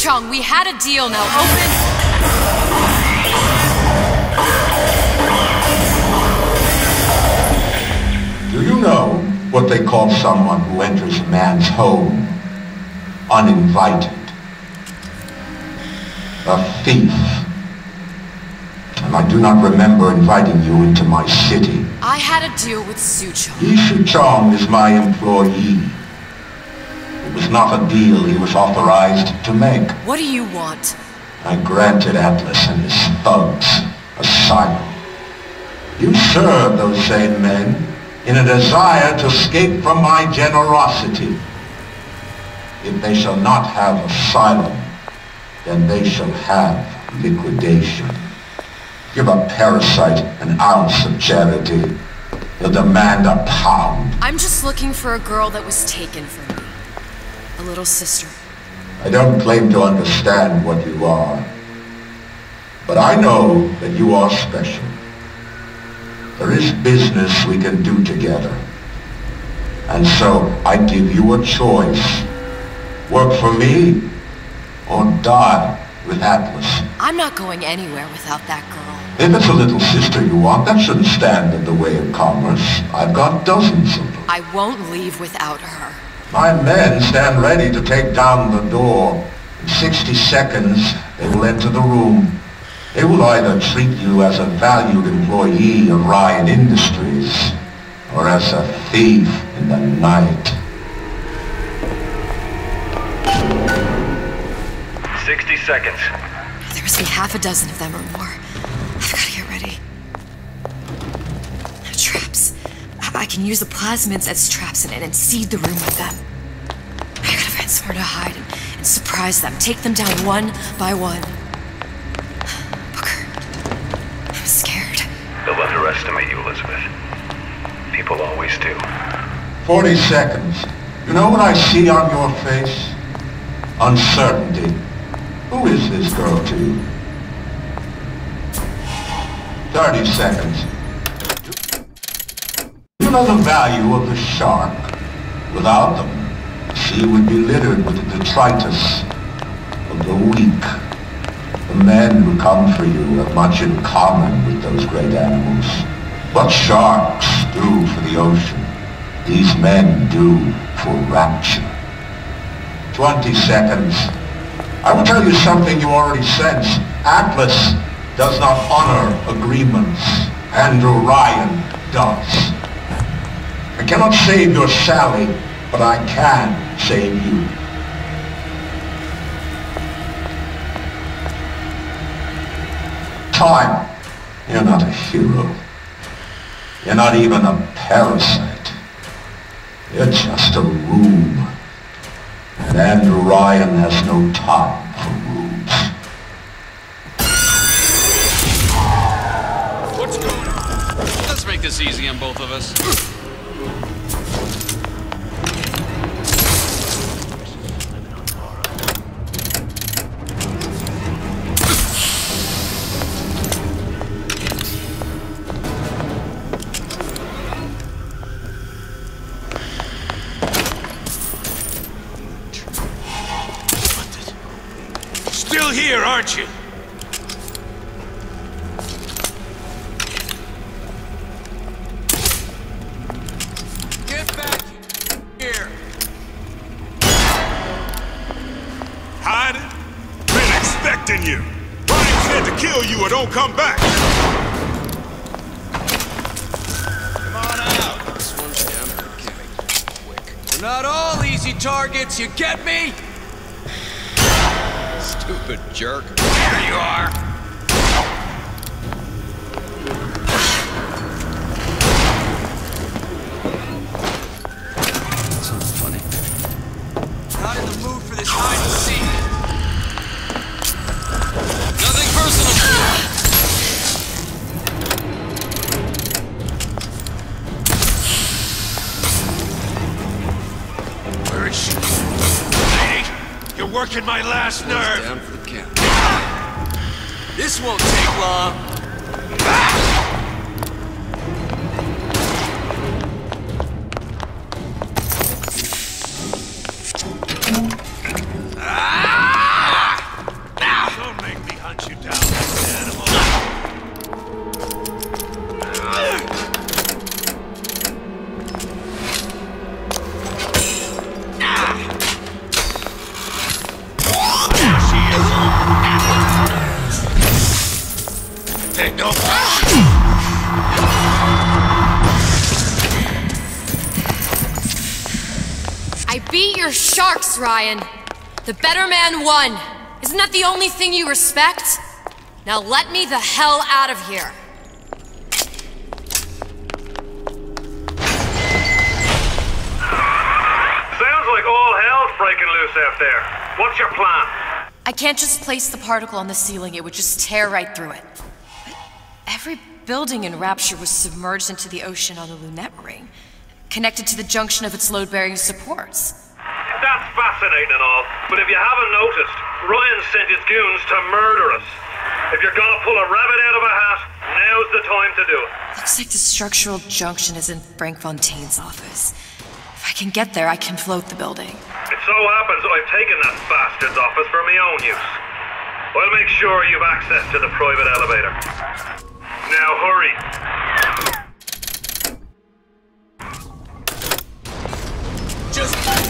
Chong, we had a deal now. Open. Do you know what they call someone who enters a man's home uninvited? A thief. And I do not remember inviting you into my city. I had a deal with Suchong. Yi Chong is my employee. It was not a deal he was authorized to make. What do you want? I granted Atlas and his thugs asylum. You serve those same men in a desire to escape from my generosity. If they shall not have asylum, then they shall have liquidation. Give a parasite an ounce of charity. He'll demand a pound. I'm just looking for a girl that was taken from me. A little sister. I don't claim to understand what you are. But I know that you are special. There is business we can do together. And so I give you a choice. Work for me or die with Atlas. I'm not going anywhere without that girl. If it's a little sister you want, that shouldn't stand in the way of commerce. I've got dozens of them. I won't leave without her. My men stand ready to take down the door. In 60 seconds, they will enter the room. They will either treat you as a valued employee of Ryan Industries or as a thief in the night. 60 seconds. There must be half a dozen of them or more. I I can use the plasmids as traps and, and seed the room with them. I gotta find somewhere to hide and, and surprise them. Take them down one by one. Booker. I'm scared. They'll underestimate you, Elizabeth. People always do. 40 seconds. You know what I see on your face? Uncertainty. Who is this girl to you? 30 seconds. Know the value of the shark. Without them, the sea would be littered with the detritus of the weak. The men who come for you have much in common with those great animals. What sharks do for the ocean, these men do for rapture. 20 seconds. I will tell you something you already sense. Atlas does not honor agreements. Andrew Ryan does. I cannot save your Sally, but I can save you. Time. You're not a hero. You're not even a parasite. You're just a room. And Andrew Ryan has no time for rooms. What's going on? Let's make this easy on both of us. Still here, aren't you? Get back here! Hiding? Been expecting you. Ryan said to kill you or don't come back. Come on out! This one's down for the count. Quick. We're not all easy targets, you get me? Stupid jerk. There you are! Where is? Lady, you're working my last nerve. down for the count. This won't take long. Techno. I beat your sharks, Ryan. The better man won. Isn't that the only thing you respect? Now let me the hell out of here. Sounds like all hell's breaking loose out there. What's your plan? I can't just place the particle on the ceiling, it would just tear right through it. Every building in Rapture was submerged into the ocean on the Lutece ring, connected to the junction of its load bearing supports. That's fascinating and all, but if you haven't noticed, Ryan sent his goons to murder us. If you're gonna pull a rabbit out of a hat, now's the time to do it. Looks like the structural junction is in Frank Fontaine's office. If I can get there, I can float the building. It so happens I've taken that bastard's office for my own use. I'll make sure you've access to the private elevator. Now hurry. Let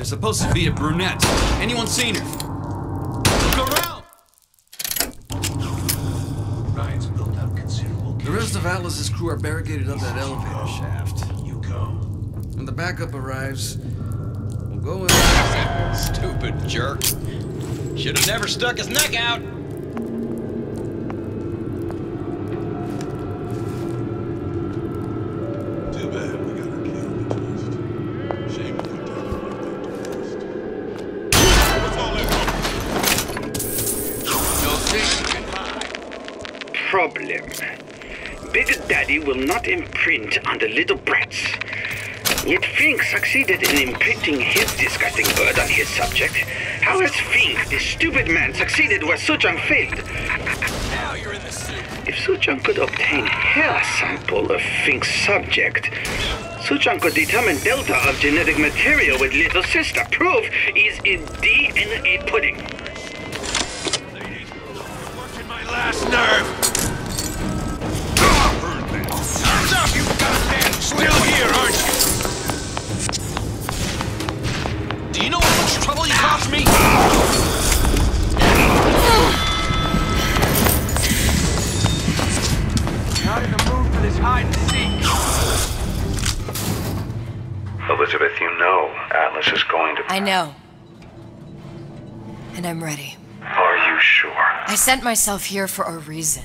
There's supposed to be a brunette. Anyone seen her? Look around! Ryan's built up considerable The rest of Atlas's crew are barricaded up that elevator shaft. You go. When the backup arrives, we'll go in. Stupid jerk. Should have never stuck his neck out. Problem. Big Daddy will not imprint on the little brats. Yet Fink succeeded in imprinting his disgusting bird on his subject. How has Fink, this stupid man, succeeded where Suchong failed? Now you're in the suit. If Suchong could obtain hair sample of Fink's subject, Suchong could determine delta of genetic material with little sister. Proof is in DNA pudding. Working my last nerve. Still here, aren't you? Do you know how much trouble you caused me? Not in the mood for this hide and seek. Elizabeth, you know Atlas is going to. I know. And I'm ready. Are you sure? I sent myself here for a reason.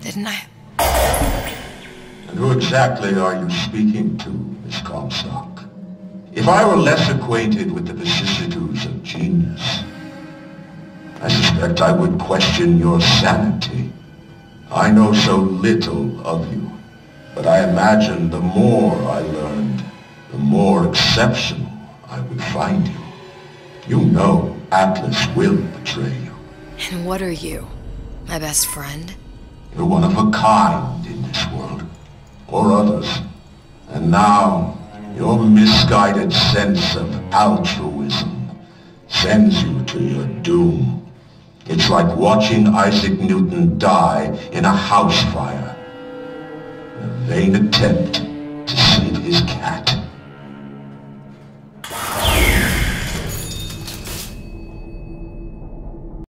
Didn't I? And who exactly are you speaking to, Miss Comstock? If I were less acquainted with the vicissitudes of genius, I suspect I would question your sanity. I know so little of you, but I imagine the more I learned, the more exceptional I would find you. You know Atlas will betray you. And what are you? My best friend? You're one of a kind in this world, or others. And now, your misguided sense of altruism sends you to your doom. It's like watching Isaac Newton die in a house fire. A vain attempt to save his cat.